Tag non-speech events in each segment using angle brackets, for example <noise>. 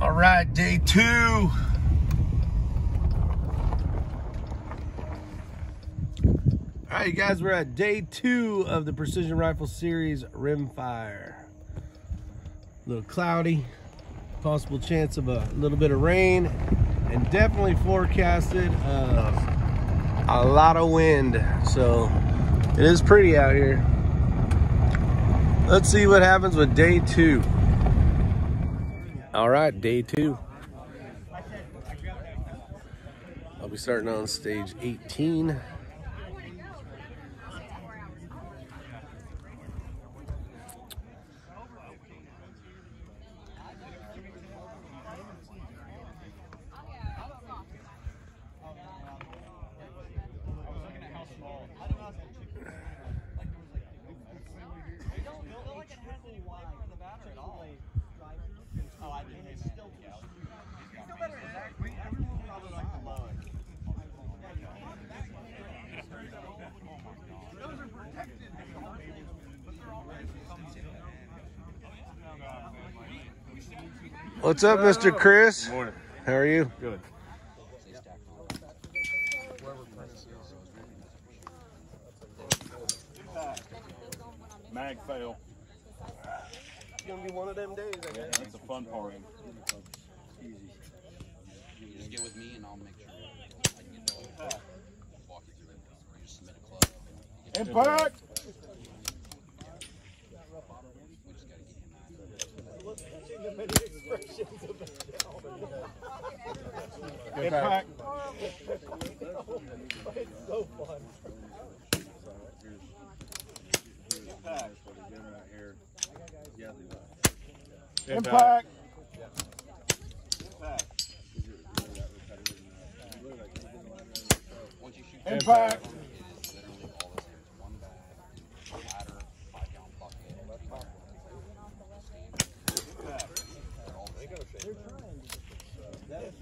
All right, day two. All right, guys, we're at day two of the Precision Rifle Series Rimfire. A little cloudy, possible chance of a little bit of rain, and definitely forecasted uh, a lot of wind. So it is pretty out here. Let's see what happens with day two. All right, day two. I'll be starting on stage 18. What's up, Mr. Chris? Morning. How are you? Good. Mag fail. It's gonna be one of them days, I guess. That's the fun part. You just get with me and I'll make sure I can get the walk you through it. You just submit a club. You get Impact! we just gotta get him that. Impact! Impact! Shoot Impact! is literally all this is one bag, a ladder, five gallon bucket, three gallon steam. They're all the same.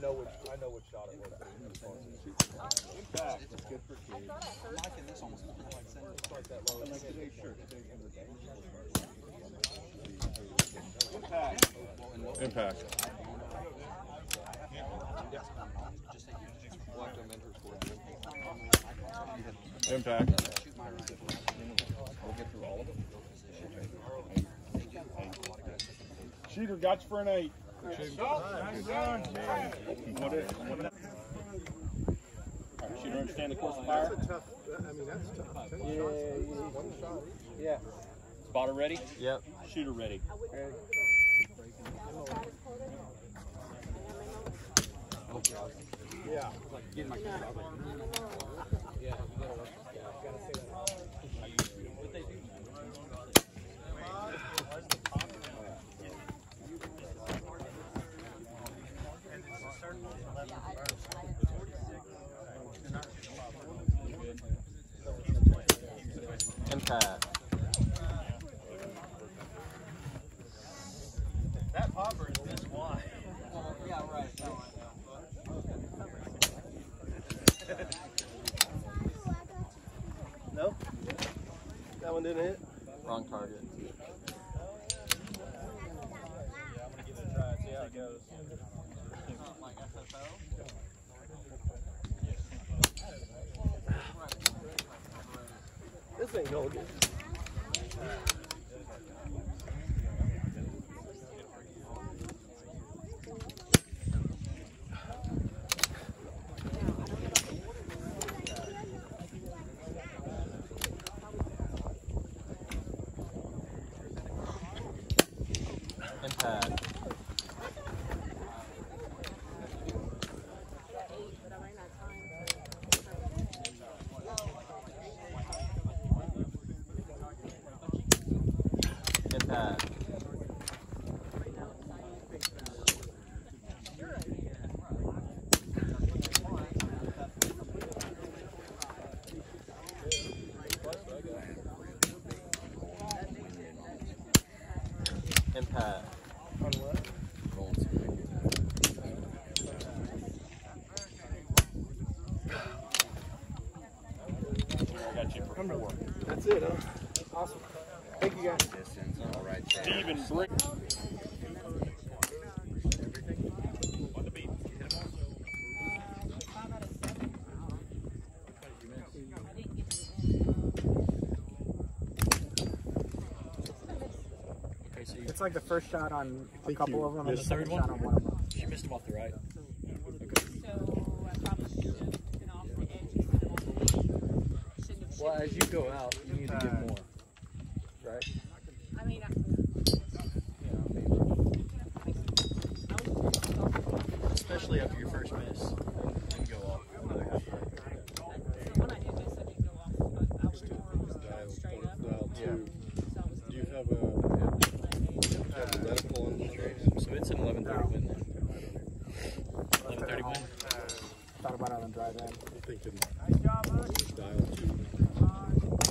General, know 22 was first, first time that we used. That was it. Impact! I'm liking this almost like center. Impact. Just take your Impact. my rifle. Shooter got you for an eight. Shooter understand the course of fire? Yeah. yeah. Spotter ready? Yep. Shooter ready. Impact. That popper is this wide. Yeah, right. Nope. That one didn't hit. Wrong target. Yeah, I'm gonna give it a try, see how it goes. Like FFO? This ain't going good. Impact. Number one. That's it, huh? Awesome. Thank you guys. Distance, all right there. Steven Brick. Okay, so you, It's like the first shot on a think couple you of them and the missed second the third shot on one of them. she missed him off the right. So I probably should have been off the edge instead of on the lead. Well, as you go out, you need to get more. Right? have. I mean, I, Especially after your first miss. And go off. when I did this, I didn't go off, but I was more straight up. Dial Yeah. two. So I was Do you have a, have a medical on this race? So it's an 11:30 win then. 11:30 win. Thought about it on the drive in. I'm thinking dial two.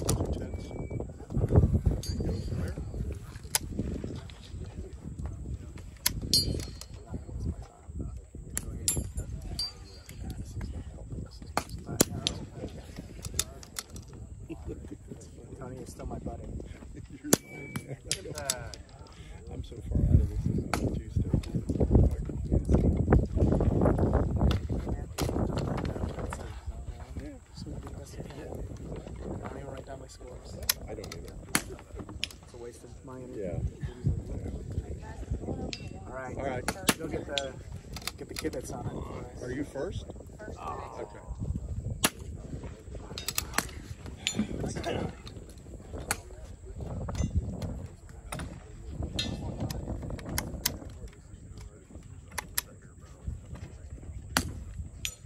Two tenths. And go from there. Tony is still my buddy. I'm so far out of this. I'm two steps. I don't even write down my scores. I don't either. It's a waste of my energy. Yeah. All right. All right. Go get the get the kid that's on it. Are you first? Okay.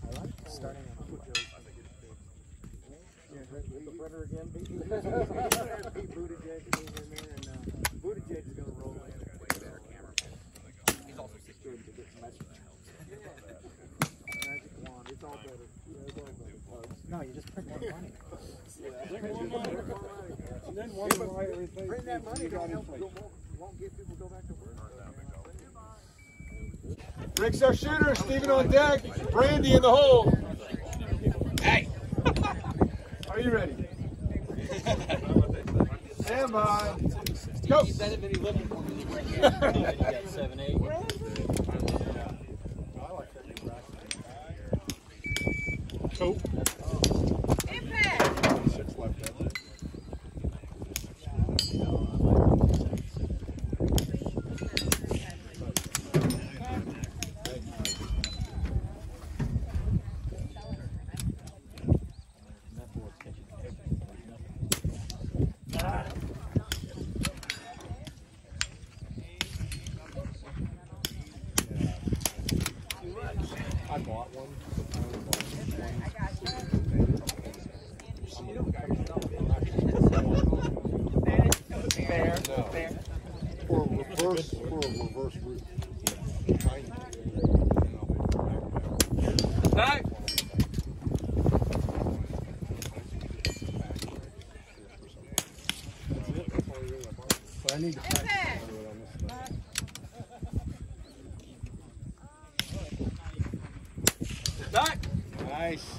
I like starting at Yeah, the Predator again. Beat <laughs> Beat Buttigieg over in there, and uh, Buttigieg is going to roll in. He's also secured to get some extra. Magic wand, it's all better. Yeah, it's all better. No, you just print more money. And then one more Print that money, don't help, won't, won't get people to go back to work. Rick's our shooter. Steven on deck. Brandy in the hole. Hey. <laughs> Are you ready? Stand by. Go. <laughs> You got 7 8. Cool. Impact! Six left. That's it. I bought one. I only bought one. Fair, No. fair. For a reverse, for a reverse route. Tiny. Back! But I need to practice Impact! on this stuff. Back! Nice. Impact! You get another donut? Impact! Good finish.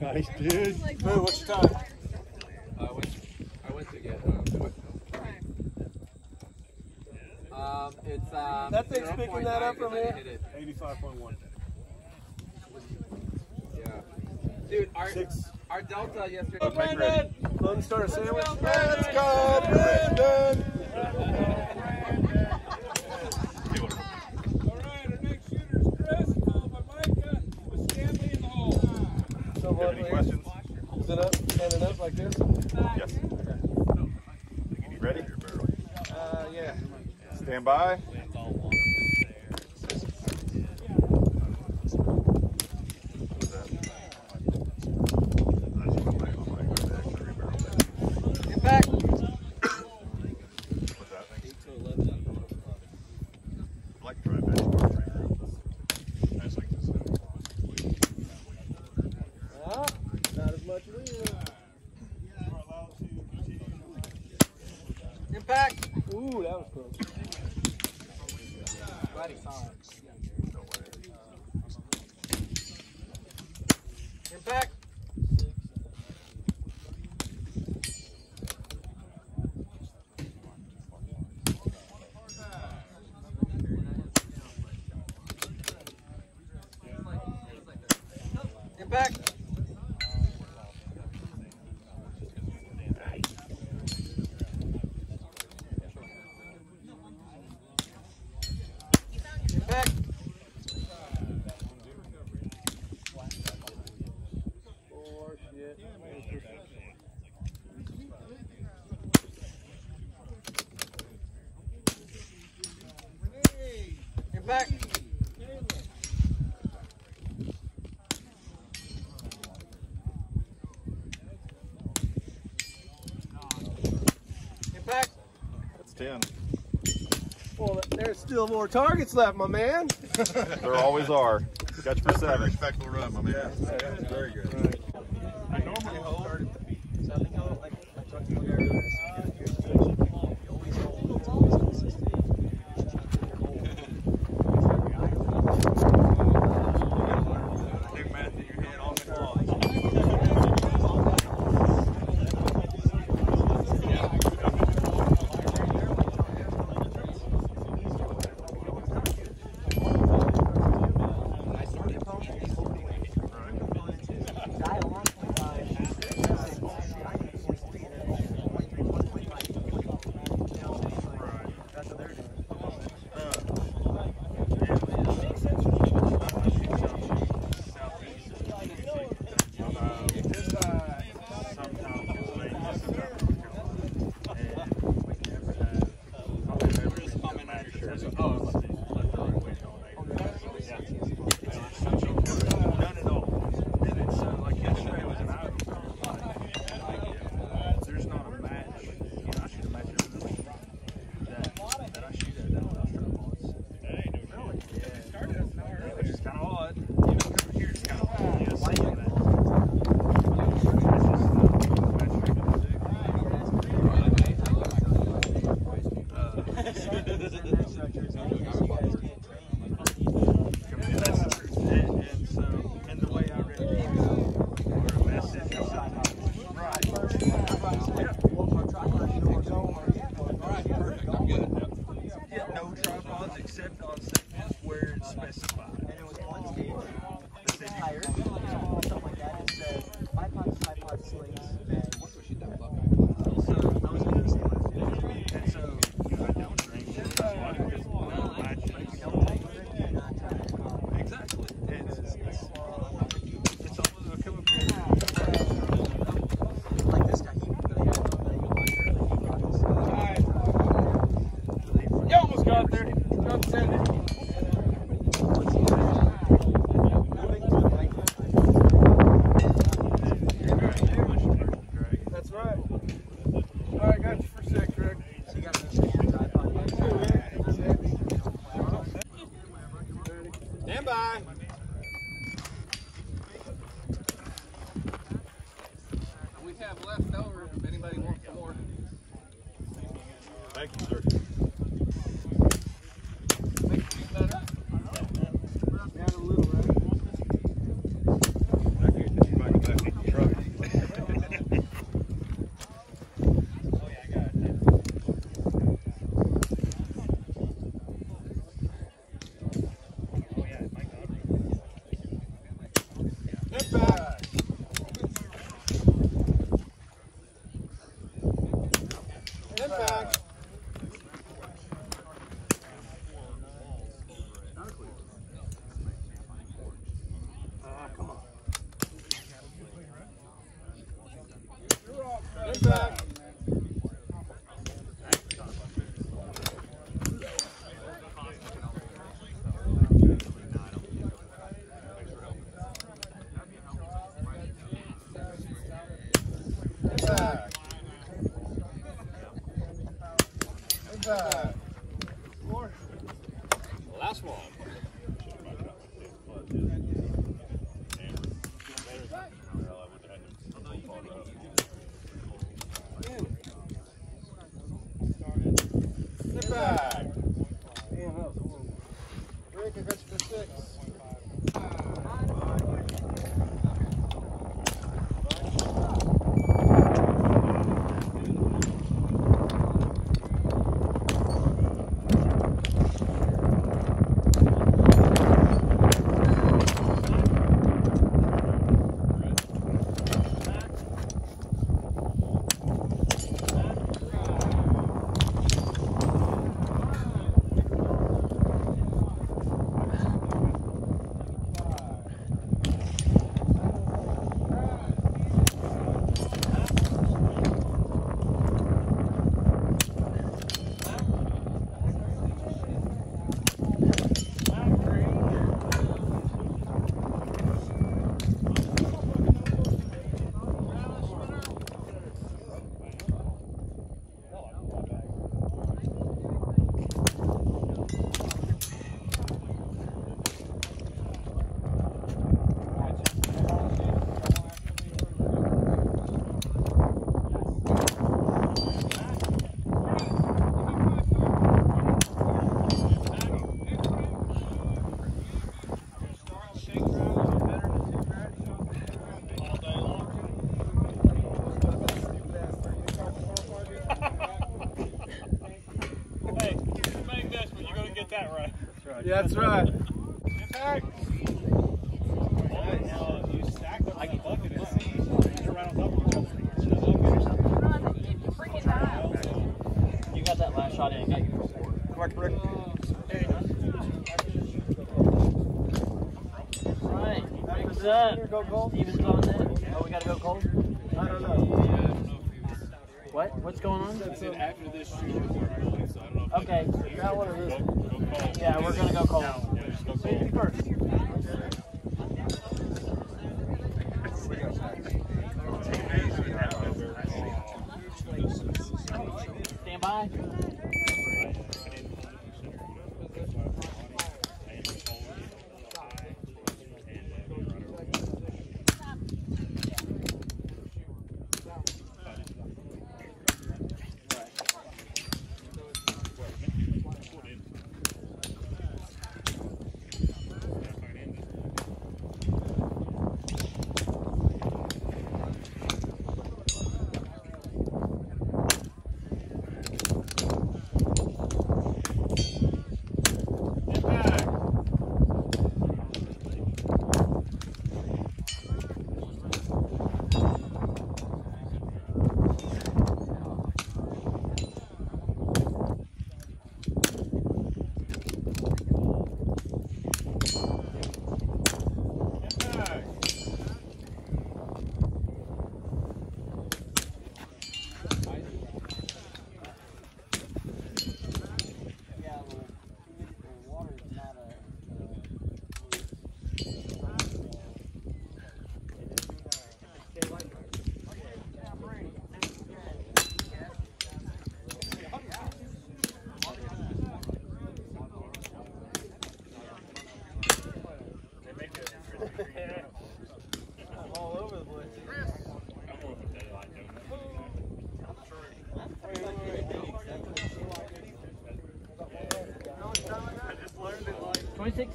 Nice, dude. Like, what's your time? 5.1. Yeah. Dude, our, Six. our Delta yesterday. Go, Brandon! Let him start a sandwich. Let's go, Brandon! Any questions? Is it up, up like this? Yes. Ready? Uh, yeah. Stand by. 10. Well, there's still more targets left, my man. <laughs> there always are. Catch for seven. Respectful run, my man. Yeah, very good. Yeah. That's right. Impact. You stack them on the bucket and see. They're right on top of each other. You got that last shot in. Got you. Mark, Rick. Right. What's up? Steven's on net. Oh, we gotta go cold? I don't know. What? What's going on? After this shoot, Okay. One. Yeah, we're gonna go cold. Safety first.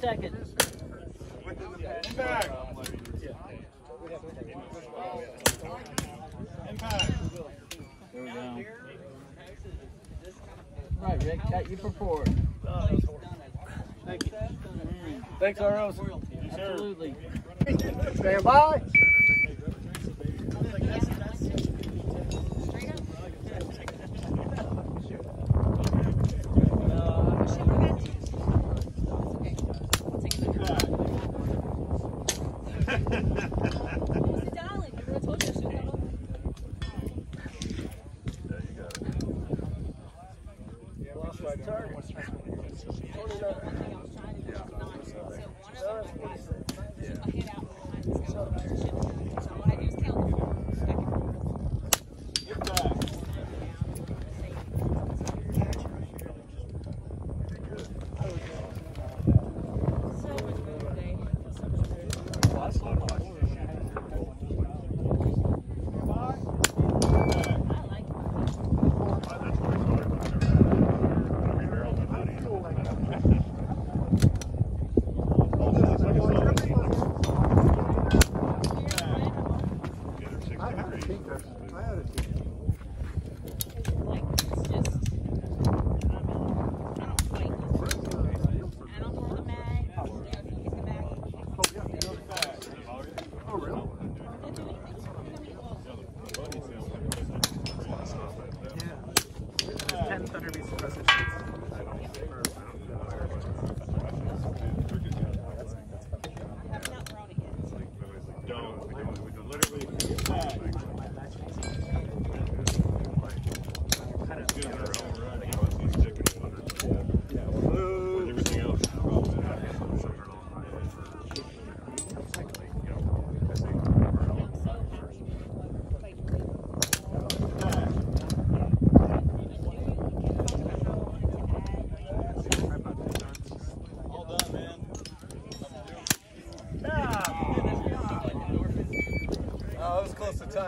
Twenty-six seconds. Impact. Impact. There we go. Right, Rick, got you for four. Thanks, ROs. Absolutely. Stand by.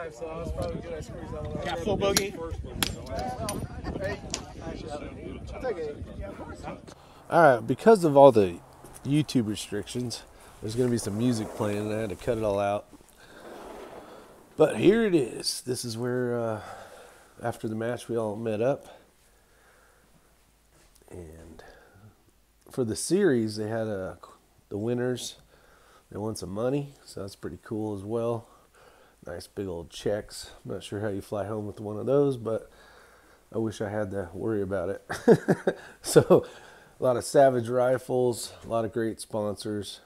Time, so I was probably good. I squeezed out a little. Got full boogie. All right, because of all the YouTube restrictions, there's going to be some music playing, and I had to cut it all out. But here it is. This is where, uh, after the match, we all met up. And for the series, they had a the winners. They won some money, so that's pretty cool as well. Nice big old checks. I'm not sure how you fly home with one of those, but I wish I had to worry about it. <laughs> so, a lot of Savage rifles, a lot of great sponsors.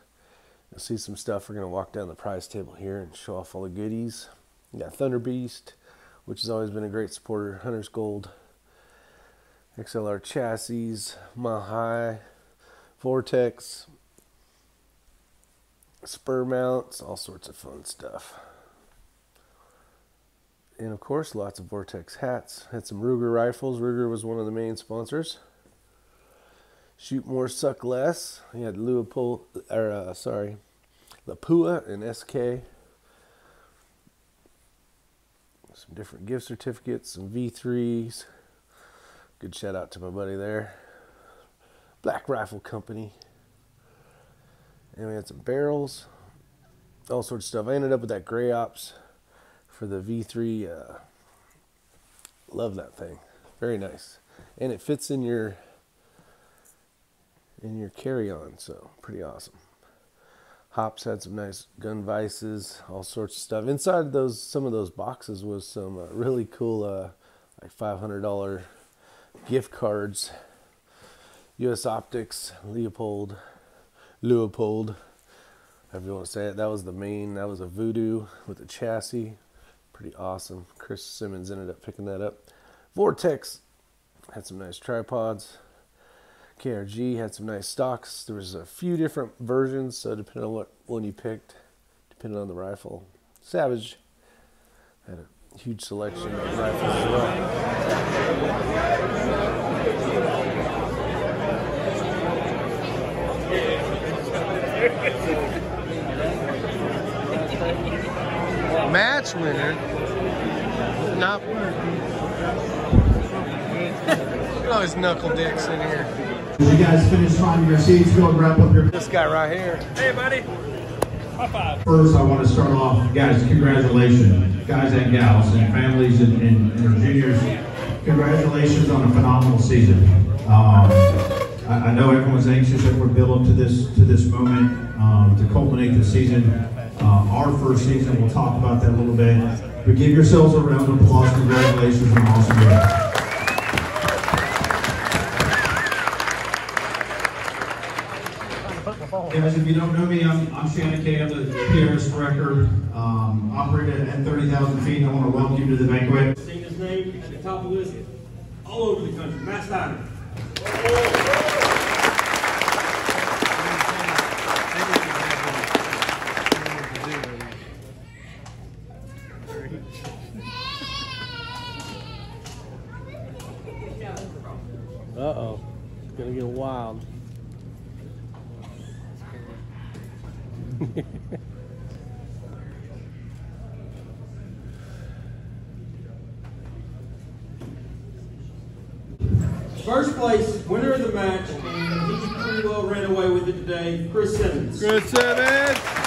You'll see some stuff. We're going to walk down the prize table here and show off all the goodies. You got Thunder Beast, which has always been a great supporter, Hunter's Gold, XLR chassis, High, Vortex, Spuhr mounts, all sorts of fun stuff. And of course, lots of Vortex hats. Had some Ruger rifles. Ruger was one of the main sponsors. Shoot more, suck less. We had Leopold, or uh, sorry, Lapua and SK. Some different gift certificates, some V3s. Good shout out to my buddy there. Black Rifle Company. And we had some barrels, all sorts of stuff. I ended up with that Gray Ops for the V3. Uh, love that thing. Very nice. And it fits in your in your carry-on, so pretty awesome. Hops had some nice gun vices, all sorts of stuff. Inside those, some of those boxes was some uh, really cool, uh, like $500 gift cards. U.S. Optics, Leopold, Leopold, however you want to say it. That was the main. That was a Vudoo with a chassis. Pretty awesome. Chris Simmons ended up picking that up. Vortex had some nice tripods. KRG had some nice stocks. There was a few different versions, so depending on what one you picked, depending on the rifle. Savage had a huge selection of rifles as well. <laughs> Match winner, not working. Look at all these knuckle dicks in here. As you guys finish finding your seats, go and wrap up your. This guy right here. Hey, buddy. High five. First, I want to start off, guys, congratulations, guys and gals, and families and, and, and juniors. Congratulations on a phenomenal season. Um, I, I know everyone's anxious that we're built up to this to this moment um, to culminate the season. Uh, our first season, we'll talk about that a little bit. But give yourselves a round of applause. Congratulations on an awesome year. Guys, if you don't know me, I'm, I'm Shannon Kay. I'm the PRS director, um, operated at 30,000 feet. I want to welcome you to the banquet. Sing his name at the top of the list all over the country. Matt Steiner. Uh oh, it's gonna get wild. First place, winner of the match, and he pretty well ran away with it today, Chris Simmons. Chris Simmons,